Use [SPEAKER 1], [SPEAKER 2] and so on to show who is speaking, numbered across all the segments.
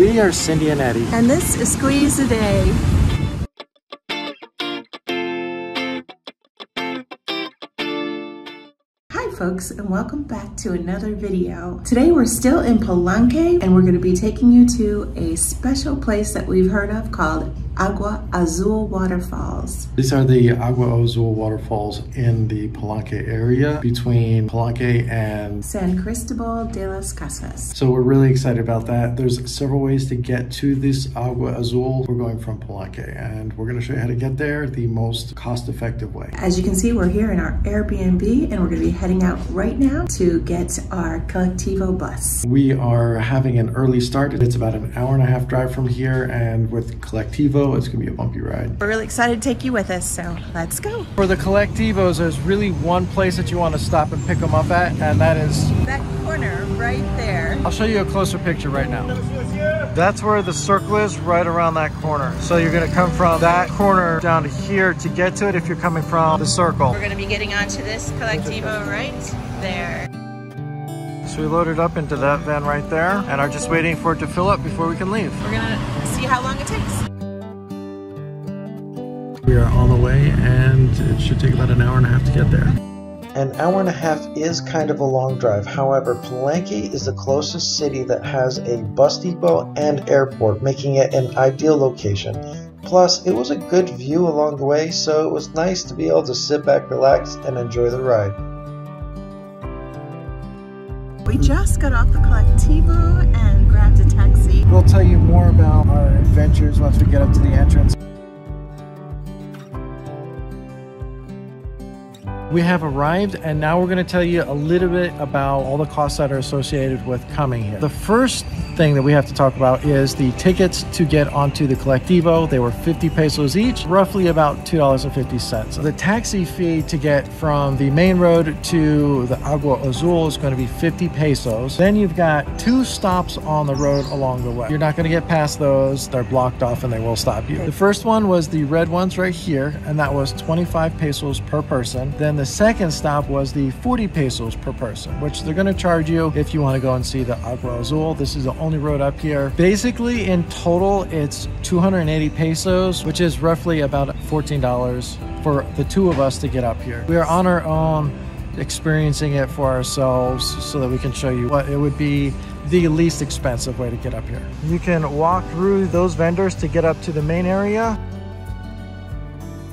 [SPEAKER 1] We are Cindy and Eddie.
[SPEAKER 2] And this is Squeeze the Day. Hi folks and welcome back to another video. Today we're still in Palenque and we're going to be taking you to a special place that we've heard of called Agua Azul Waterfalls.
[SPEAKER 1] These are the Agua Azul waterfalls in the Palenque area between Palenque and
[SPEAKER 2] San Cristobal de las Casas.
[SPEAKER 1] So we're really excited about that. There's several ways to get to this Agua Azul. We're going from Palenque and we're going to show you how to get there the most cost-effective way.
[SPEAKER 2] As you can see, we're here in our Airbnb and we're going to be heading out right now to get our Colectivo bus.
[SPEAKER 1] We are having an early start. It's about an hour and a half drive from here and with Colectivo it's gonna be a bumpy ride.
[SPEAKER 2] We're really excited to take you with us, so let's go.
[SPEAKER 1] For the Colectivos, there's really one place that you want to stop and pick them up at, and that is...
[SPEAKER 2] That corner right there.
[SPEAKER 1] I'll show you a closer picture right now. That's where the circle is, right around that corner. So you're gonna come from that corner down to here to get to it if you're coming from the circle.
[SPEAKER 2] We're gonna be getting onto this Colectivo right there.
[SPEAKER 1] So we loaded up into that van right there and are just waiting for it to fill up before we can leave.
[SPEAKER 2] We're gonna see how long it takes.
[SPEAKER 1] We are on the way and it should take about an hour and a half to get there.
[SPEAKER 3] An hour and a half is kind of a long drive. However, Palenque is the closest city that has a bus depot and airport, making it an ideal location. Plus, it was a good view along the way, so it was nice to be able to sit back, relax, and enjoy the ride.
[SPEAKER 2] We just got off the Colectivo and grabbed a taxi.
[SPEAKER 1] We'll tell you more about our adventures once we get up to the entrance. We have arrived and now we're going to tell you a little bit about all the costs that are associated with coming here. The first thing that we have to talk about is the tickets to get onto the Colectivo. They were 50 pesos each, roughly about $2.50. The taxi fee to get from the main road to the Agua Azul is going to be 50 pesos. Then you've got two stops on the road along the way. You're not going to get past those. They're blocked off and they will stop you. The first one was the red ones right here and that was 25 pesos per person. Then the second stop was the 40 pesos per person, which they're going to charge you if you want to go and see the Agua Azul. This is the only road up here. Basically, in total, it's 280 pesos, which is roughly about $14 for the two of us to get up here. We are on our own experiencing it for ourselves so that we can show you what it would be the least expensive way to get up here. You can walk through those vendors to get up to the main area.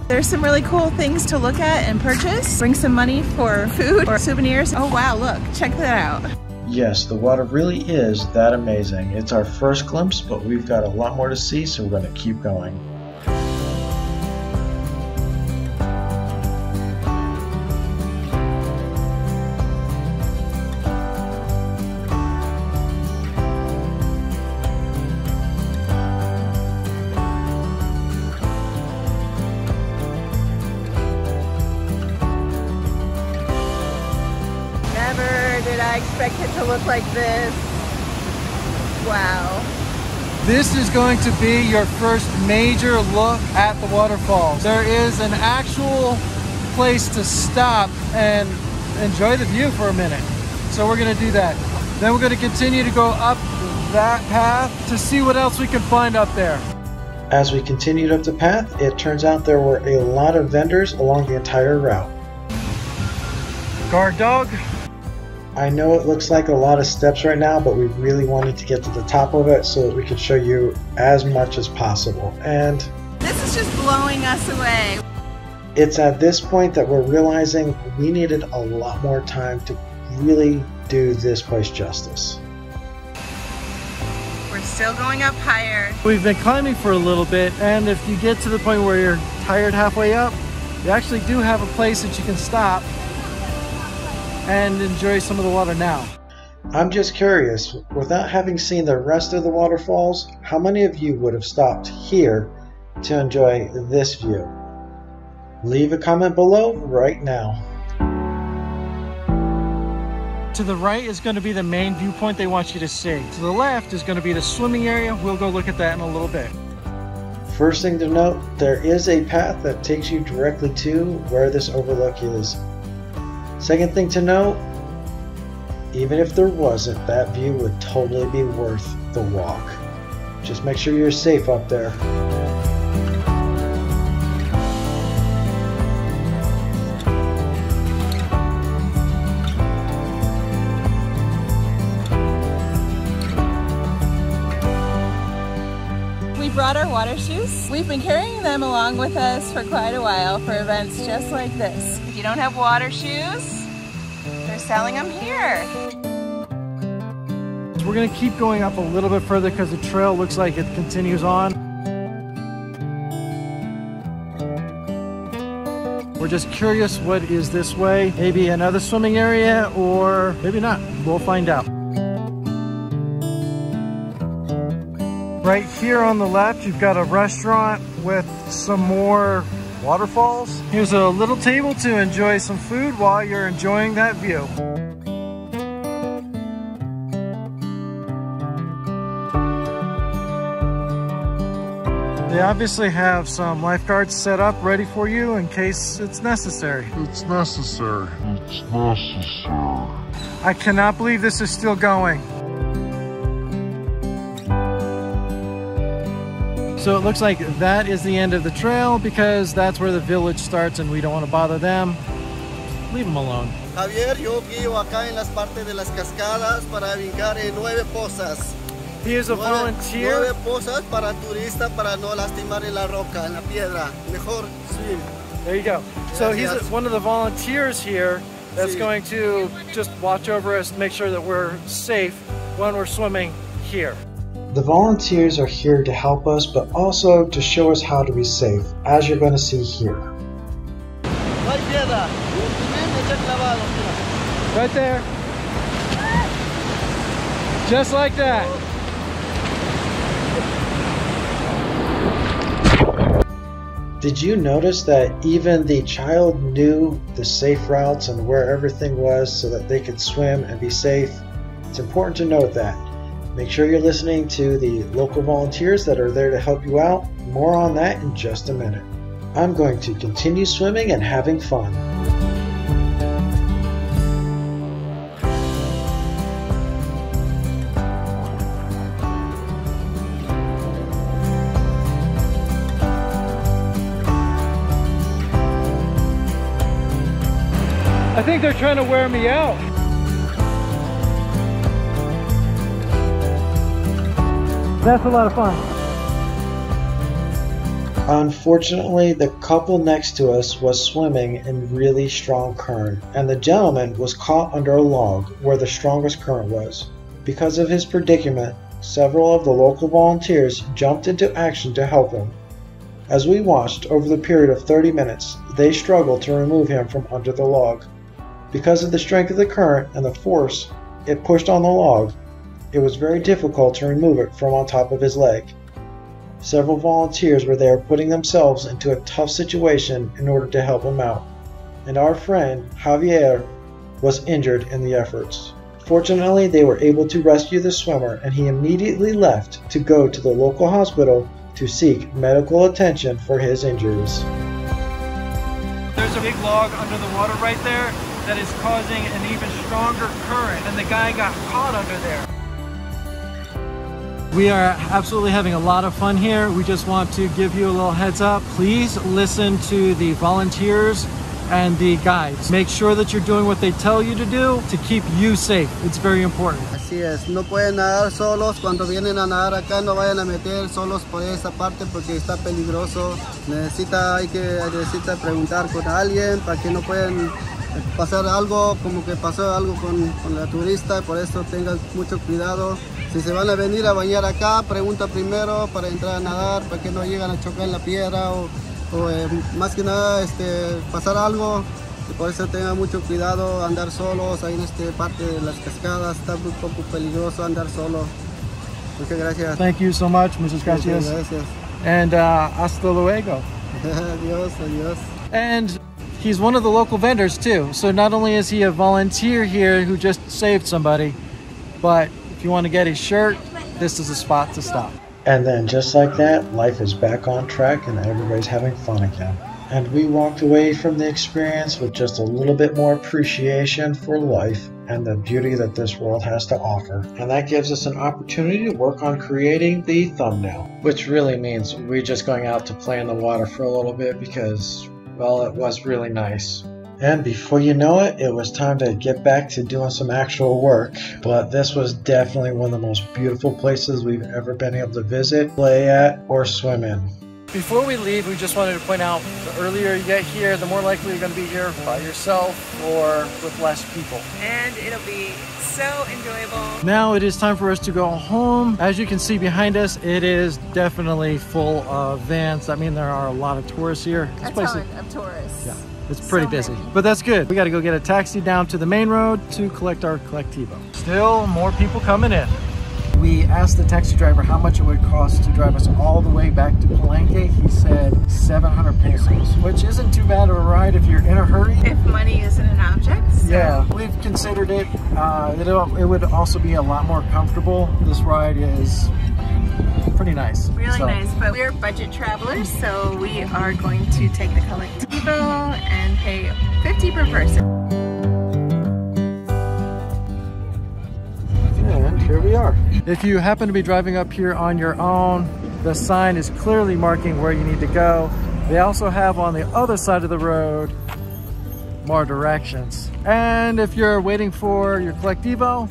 [SPEAKER 2] There's some really cool things to look at and purchase. Bring some money for food or souvenirs. Oh wow, look, check that out.
[SPEAKER 3] Yes, the water really is that amazing. It's our first glimpse, but we've got a lot more to see, so we're going to keep going.
[SPEAKER 2] It to look like this. Wow.
[SPEAKER 1] This is going to be your first major look at the waterfalls. There is an actual place to stop and enjoy the view for a minute. So we're gonna do that. Then we're gonna continue to go up that path to see what else we can find up there.
[SPEAKER 3] As we continued up the path, it turns out there were a lot of vendors along the entire route.
[SPEAKER 1] Guard dog,
[SPEAKER 3] I know it looks like a lot of steps right now, but we really wanted to get to the top of it so that we could show you as much as possible. And
[SPEAKER 2] this is just blowing us away.
[SPEAKER 3] It's at this point that we're realizing we needed a lot more time to really do this place justice.
[SPEAKER 2] We're still going up higher.
[SPEAKER 1] We've been climbing for a little bit, and if you get to the point where you're tired halfway up, you actually do have a place that you can stop and enjoy some of the water now.
[SPEAKER 3] I'm just curious, without having seen the rest of the waterfalls, how many of you would have stopped here to enjoy this view? Leave a comment below right now.
[SPEAKER 1] To the right is going to be the main viewpoint they want you to see. To the left is going to be the swimming area. We'll go look at that in a little bit.
[SPEAKER 3] First thing to note, there is a path that takes you directly to where this overlook is. Second thing to note, even if there wasn't, that view would totally be worth the walk. Just make sure you're safe up there.
[SPEAKER 2] Brought our water shoes. We've been carrying them along with us for quite a while for events just like this. If you don't have water shoes, they're selling them here.
[SPEAKER 1] We're gonna keep going up a little bit further because the trail looks like it continues on. We're just curious what is this way. Maybe another swimming area or maybe not. We'll find out. Right here on the left, you've got a restaurant with some more waterfalls. Here's a little table to enjoy some food while you're enjoying that view. They obviously have some lifeguards set up ready for you in case it's necessary.
[SPEAKER 4] It's necessary. It's necessary.
[SPEAKER 1] I cannot believe this is still going. So it looks like that is the end of the trail because that's where the village starts and we don't want to bother them. Leave them alone.
[SPEAKER 5] Javier, yo vivo acá en las partes de las cascadas para brincar en nueve pozas.
[SPEAKER 1] He is a
[SPEAKER 5] Nueve,
[SPEAKER 1] volunteer.
[SPEAKER 5] nueve pozas para turistas para no lastimar en la roca, en la piedra. Mejor swim.
[SPEAKER 1] There you go. So he's
[SPEAKER 5] Gracias.
[SPEAKER 1] one of the volunteers here that's
[SPEAKER 5] Sí.
[SPEAKER 1] going to just watch over us, make sure that we're safe when we're swimming here.
[SPEAKER 3] The volunteers are here to help us, but also to show us how to be safe, as you're going to see here.
[SPEAKER 5] No hay piedra. Últimamente está clavado, mira.
[SPEAKER 1] Right there. Just like that.
[SPEAKER 3] Did you notice that even the child knew the safe routes and where everything was so that they could swim and be safe? It's important to note that. Make sure you're listening to the local volunteers that are there to help you out. More on that in just a minute. I'm going to continue swimming and having fun.
[SPEAKER 1] I think they're trying to wear me out. That's a lot of fun.
[SPEAKER 3] Unfortunately, the couple next to us was swimming in really strong current, and the gentleman was caught under a log where the strongest current was. Because of his predicament, several of the local volunteers jumped into action to help him. As we watched over the period of 30 minutes, they struggled to remove him from under the log. Because of the strength of the current and the force it pushed on the log, it was very difficult to remove it from on top of his leg. Several volunteers were there putting themselves into a tough situation in order to help him out, and our friend Javier was injured in the efforts. Fortunately, they were able to rescue the swimmer, and he immediately left to go to the local hospital to seek medical attention for his injuries.
[SPEAKER 1] There's a big log under the water right there that is causing an even stronger current, and the guy got caught under there. We are absolutely having a lot of fun here. We just want to give you a little heads up. Please listen to the volunteers and the guides. Make sure that you're doing what they tell you to do to keep you safe. It's very important.
[SPEAKER 5] Así es, no pueden nadar solos. Cuando vienen a nadar acá, no vayan a meter solos por esa parte porque está peligroso. Necesita, hay que necesita preguntar con alguien para que no pueden eh, pasar algo, como que pasó algo con, con la turista. Por eso tengan mucho cuidado. Si se van a venir a bañar acá, pregunta primero para entrar a nadar, para que no lleguen a chocar en la piedra o, o, eh, más que nada este, pasar algo. Y por eso tengan mucho cuidado andar solos ahí en esta parte de las cascadas. Está un poco peligroso andar solo. Muchas gracias.
[SPEAKER 1] Thank you so much, Mrs.
[SPEAKER 5] Muchas
[SPEAKER 1] Gracias.
[SPEAKER 5] gracias.
[SPEAKER 1] And uh, hasta luego.
[SPEAKER 5] adiós, adiós.
[SPEAKER 1] And he's one of the local vendors too. So not only is he a volunteer here who just saved somebody, but if you want to get his shirt, this is a spot to stop.
[SPEAKER 3] And then, just like that, life is back on track and everybody's having fun again. And we walked away from the experience with just a little bit more appreciation for life and the beauty that this world has to offer. And that gives us an opportunity to work on creating the thumbnail, which really means we're just going out to play in the water for a little bit because, well, it was really nice. And before you know it, it was time to get back to doing some actual work. But this was definitely one of the most beautiful places we've ever been able to visit, play at, or swim in.
[SPEAKER 1] Before we leave, we just wanted to point out the earlier you get here, the more likely you're going to be here by yourself or with less people.
[SPEAKER 2] And it'll be so enjoyable.
[SPEAKER 1] Now it is time for us to go home. As you can see behind us, it is definitely full of vans. I mean, there are a lot of tourists here.
[SPEAKER 2] A ton of tourists.
[SPEAKER 1] Yeah. It's pretty so busy, many. but that's good. We got to go get a taxi down to the main road to collect our colectivo. Still more people coming in. We asked the taxi driver how much it would cost to drive us all the way back to Palenque. He said 700 pesos, which isn't too bad of a ride if you're in a hurry.
[SPEAKER 2] If money isn't an object.
[SPEAKER 1] So. Yeah, we've considered it. Uh, it. It would also be a lot more comfortable. This ride is pretty nice.
[SPEAKER 2] Really so. nice, but we're budget travelers, so we are going to take the pay 50 per person.
[SPEAKER 1] here we are. If you happen to be driving up here on your own, the sign is clearly marking where you need to go. They also have on the other side of the road more directions. And if you're waiting for your Colectivo,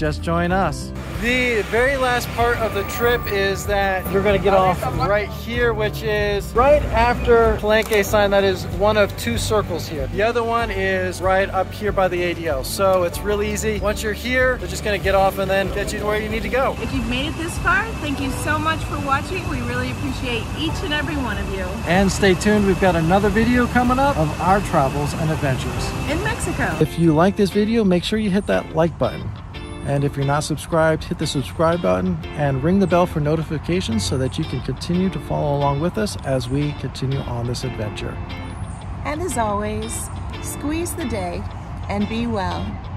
[SPEAKER 1] just join us. The very last part of the trip is that you're gonna get off right here, which is right after Palenque sign. That is one of two circles here. The other one is right up here by the ADO. So it's real easy. Once you're here, they're just gonna get off and then get you to where you need to go.
[SPEAKER 2] If you've made it this far, thank you so much for watching. We really appreciate each and every one of you.
[SPEAKER 1] And stay tuned, we've got another video coming up of our travels and adventures.
[SPEAKER 2] In Mexico.
[SPEAKER 1] If you like this video, make sure you hit that like button. And if you're not subscribed, hit the subscribe button and ring the bell for notifications so that you can continue to follow along with us as we continue on this adventure.
[SPEAKER 2] And as always, squeeze the day and be well.